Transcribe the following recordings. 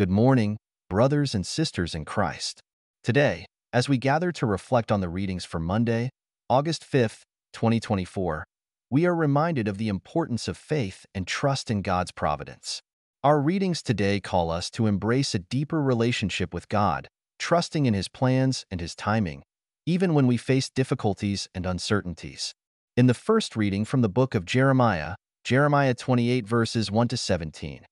Good morning, brothers and sisters in Christ. Today, as we gather to reflect on the readings for Monday, August 5th, 2024, we are reminded of the importance of faith and trust in God's providence. Our readings today call us to embrace a deeper relationship with God, trusting in His plans and His timing, even when we face difficulties and uncertainties. In the first reading from the book of Jeremiah, Jeremiah 28 verses 1 to 17,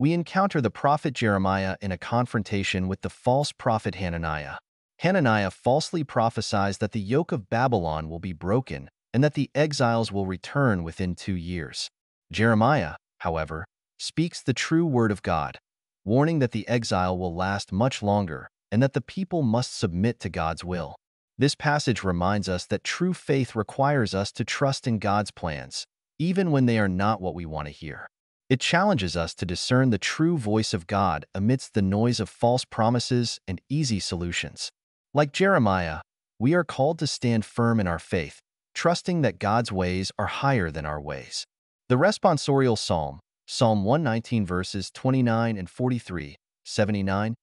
we encounter the prophet Jeremiah in a confrontation with the false prophet Hananiah. Hananiah falsely prophesies that the yoke of Babylon will be broken and that the exiles will return within two years. Jeremiah, however, speaks the true word of God, warning that the exile will last much longer and that the people must submit to God's will. This passage reminds us that true faith requires us to trust in God's plans, even when they are not what we want to hear. It challenges us to discern the true voice of God amidst the noise of false promises and easy solutions. Like Jeremiah, we are called to stand firm in our faith, trusting that God's ways are higher than our ways. The responsorial psalm, Psalm 119 verses 29 and 43, 79,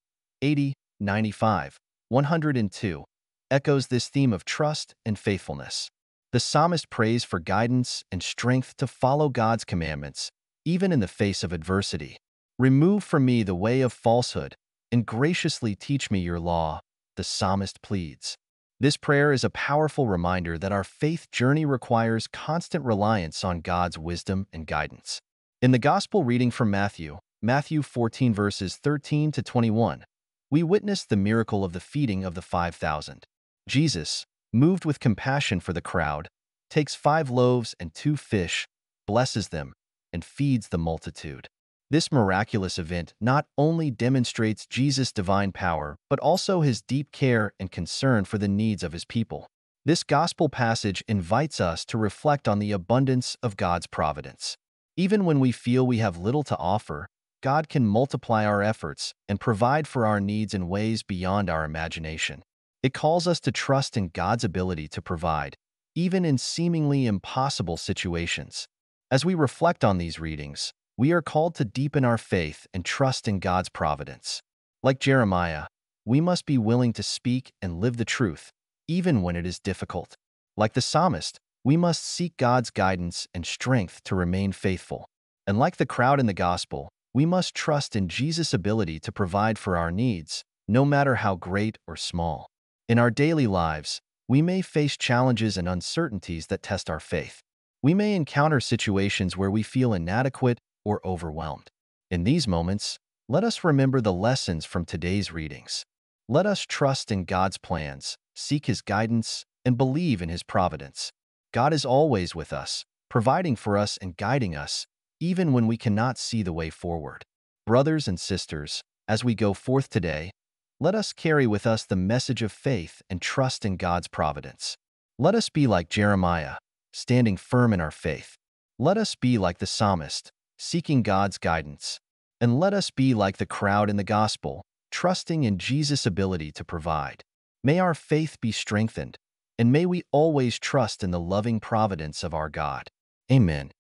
80, 95, 102, echoes this theme of trust and faithfulness. The psalmist prays for guidance and strength to follow God's commandments, even in the face of adversity. Remove from me the way of falsehood, and graciously teach me your law, the psalmist pleads. This prayer is a powerful reminder that our faith journey requires constant reliance on God's wisdom and guidance. In the Gospel reading from Matthew, Matthew 14 verses 13 to 21, we witness the miracle of the feeding of the 5,000. Jesus, moved with compassion for the crowd, takes five loaves and two fish, blesses them, and feeds the multitude. This miraculous event not only demonstrates Jesus' divine power, but also his deep care and concern for the needs of his people. This gospel passage invites us to reflect on the abundance of God's providence. Even when we feel we have little to offer, God can multiply our efforts and provide for our needs in ways beyond our imagination. It calls us to trust in God's ability to provide, even in seemingly impossible situations. As we reflect on these readings, we are called to deepen our faith and trust in God's providence. Like Jeremiah, we must be willing to speak and live the truth, even when it is difficult. Like the psalmist, we must seek God's guidance and strength to remain faithful. And like the crowd in the gospel, we must trust in Jesus' ability to provide for our needs, no matter how great or small. In our daily lives, we may face challenges and uncertainties that test our faith we may encounter situations where we feel inadequate or overwhelmed. In these moments, let us remember the lessons from today's readings. Let us trust in God's plans, seek His guidance, and believe in His providence. God is always with us, providing for us and guiding us, even when we cannot see the way forward. Brothers and sisters, as we go forth today, let us carry with us the message of faith and trust in God's providence. Let us be like Jeremiah, standing firm in our faith. Let us be like the psalmist, seeking God's guidance. And let us be like the crowd in the gospel, trusting in Jesus' ability to provide. May our faith be strengthened, and may we always trust in the loving providence of our God. Amen.